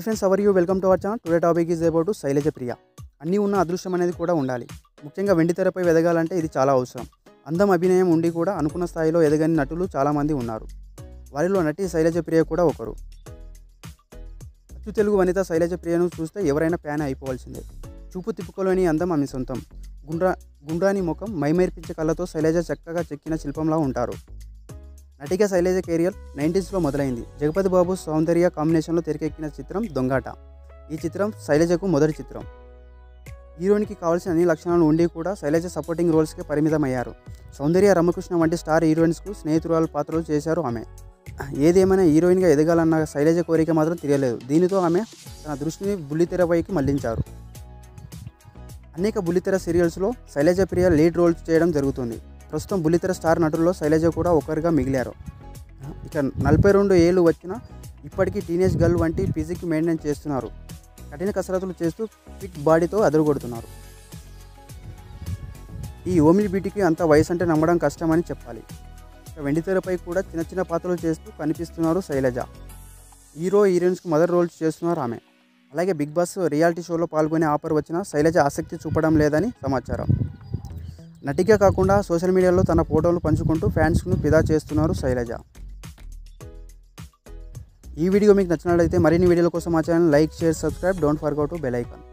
Hi friends how are you welcome to our channel today topic is about Shailaja Priya అన్నీ ఉన్న అదృష్టం అనేది కూడా ఉండాలి. ముఖ్యంగా వెండి తెరపై ఎదగాలంటే ఇది చాలా అవసరం. అందం అభినయం ఉండి కూడా అనుకున్న స్థాయిలో ఎదగని నటులు చాలామంది ఉన్నారు. వారిలో నటి శైలజ ప్రియ కూడా ఒకరు. అచ్చు తెలుగు వనిత శైలజ ప్రియను చూస్తే ఎవరైనా ప్యాన్ అయిపోవాల్సిందే. చూపు తిప్పుకోలేని అందం ఆమె సొంతం. గుండ్రా గుండ్రాని ముఖం మైమేర్పించే కళ్ళతో శైలజ చక్కగా చెక్కిన శిల్పంలా ఉంటారు. నటిక శైలజ కెరియర్ నైంటీస్లో మొదలైంది. జగపతి బాబు సౌందర్య కాంబినేషన్లో తెరకెక్కిన చిత్రం దొంగాట. ఈ చిత్రం శైలజకు మొదటి చిత్రం. హీరోయిన్కి కావాల్సిన అన్ని లక్షణాలు ఉండి కూడా శైలజ సపోర్టింగ్ రోల్స్కే పరిమితమయ్యారు. సౌందర్య రమకృష్ణ వంటి స్టార్ హీరోయిన్స్కు స్నేహితురాల పాత్రలు చేశారు ఆమె. ఏదేమైనా హీరోయిన్గా ఎదగాలన్న శైలజ కోరిక మాత్రం తెలియలేదు దీనితో ఆమె తన దృష్టిని బుల్లితెరపైకి మళ్ళించారు. అనేక బుల్లితెర సీరియల్స్లో శైలజ ప్రియ లీడ్ రోల్స్ చేయడం జరుగుతుంది. ప్రస్తుతం బుల్లితెర స్టార్ నటుల్లో శైలజ కూడా ఒకరిగా మిగిలారు. ఇక నలభై రెండు ఏళ్ళు వచ్చిన ఇప్పటికీ టీనేజ్ గర్ల్ వంటి ఫిజిక్ మెయింటైన్ చేస్తున్నారు. కఠిన కసరత్తులు చేస్తూ ఫిట్ బాడీతో అదరగొడుతున్నారు. ఈ ఓమిల్ బీటికి అంత వయసు అంటే నమ్మడం కష్టమని చెప్పాలి. ఇక వెండితెరపై కూడా చిన్న చిన్న పాత్రలు చేస్తూ కనిపిస్తున్నారు శైలజ. హీరో హీరోయిన్స్కి మదర్ రోల్స్ చేస్తున్నారు ఆమె. అలాగే బిగ్ బాస్ రియాలిటీ షోలో పాల్గొనే ఆఫర్ వచ్చినా శైలజ ఆసక్తి చూపడం లేదని సమాచారం. నటిగా కాకుండా సోషల్ మీడియాలో తన ఫోటోలు పంచుకుంటూ ఫ్యాన్స్ను ఫిదా చేస్తున్నారు శైలజ. ఈ వీడియో మీకు నచ్చినట్లయితే మరిన్ని వీడియోల కోసం మా channel like share subscribe. Don't forget to bell icon.